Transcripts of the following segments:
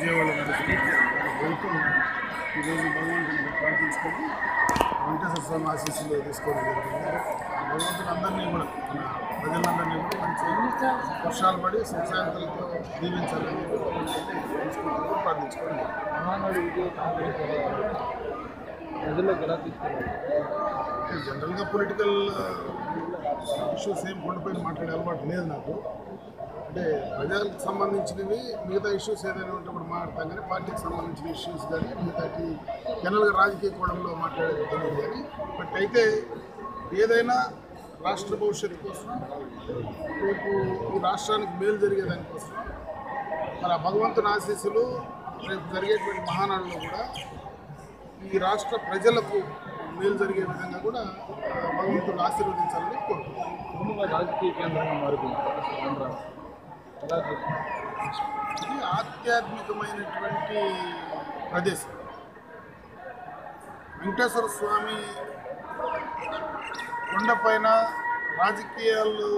విజయవాడ వెళ్తూ ఈరోజు భగవంతుని ప్రార్థించుకొని వెంకటేశ్వర స్వామి ఆశీస్సులు తీసుకోవడం జరిగింది. భగవంతుని అందరినీ కూడా మన ప్రజలందరినీ కూడా మంచి వర్షాలు పడి సుఖశాంతులతో ప్రజల్లోకి ఎలా తీసుకెళ్ళాలి జనరల్గా పొలిటికల్ ఇష్యూస్ ఏం కొండపైన మాట్లాడే అలవాటు లేదు నాకు. అంటే ప్రజలకు సంబంధించినవి మిగతా ఇష్యూస్ ఏదైనా ఉంటే ఇప్పుడు మాట్లాడతాం కానీ పార్టీకి సంబంధించిన ఇష్యూస్ కానీ మిగతాటి జనరల్గా రాజకీయ కోణంలో మాట్లాడేది తెలియదు కానీ బట్ అయితే ఏదైనా రాష్ట్ర భవిష్యత్తు కోసం రేపు ఈ రాష్ట్రానికి మేలు జరిగే దానికోసం మరి ఆ భగవంతుని ఆశీస్సులు రేపు జరిగేటువంటి మహానాడులో కూడా ఈ రాష్ట్ర ప్రజలకు మేలు జరిగే విధంగా కూడా భగవంతుడు ఆశీర్వదించాలని కోరుకుంటున్నాను. రాజకీయ కేంద్రంగా మారుతుంది. ఆధ్యాత్మికమైనటువంటి ప్రదేశం. వెంకటేశ్వర స్వామి కొండపైన రాజకీయాలు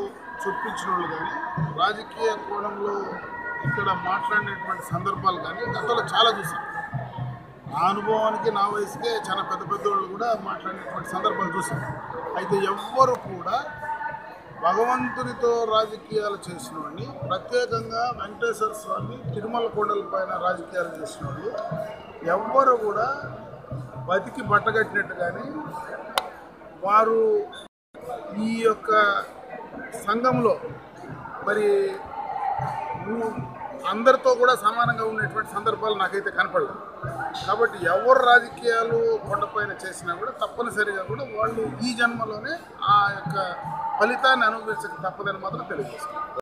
చొప్పించిన వాళ్ళు కానీ రాజకీయ కోణంలో ఇక్కడ మాట్లాడినటువంటి సందర్భాలు కానీ గతంలో చాలా చూసాం నా అనుభవానికి నా వయసుకే చాలా పెద్ద పెద్ద వాళ్ళు కూడా మాట్లాడినటువంటి సందర్భాలు చూసాం అయితే ఎవ్వరు కూడా భగవంతునితో రాజకీయాలు చేసిన వాడిని ప్రత్యేకంగా వెంకటేశ్వర స్వామి తిరుమల కొండల పైన రాజకీయాలు చేసిన వాళ్ళు ఎవ్వరు కూడా బతికి బట్టగట్టినట్టు కానీ వారు ఈ యొక్క సంఘంలో మరి అందరితో కూడా సమానంగా ఉండేటువంటి సందర్భాలు నాకైతే కనపడలేదు. కాబట్టి ఎవరు రాజకీయాలు కొండపైన చేసినా కూడా తప్పనిసరిగా కూడా వాళ్ళు ఈ జన్మలోనే ఆ యొక్క ఫలితాన్ని అనుభవించక తప్పదని మాత్రం తెలియజేస్తారు